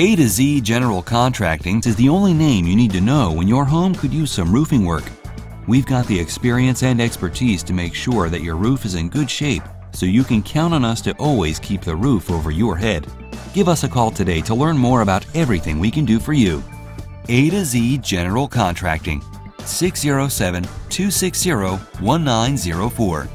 A to Z General Contracting is the only name you need to know when your home could use some roofing work. We've got the experience and expertise to make sure that your roof is in good shape so you can count on us to always keep the roof over your head. Give us a call today to learn more about everything we can do for you. A to Z General Contracting, 607 260 1904.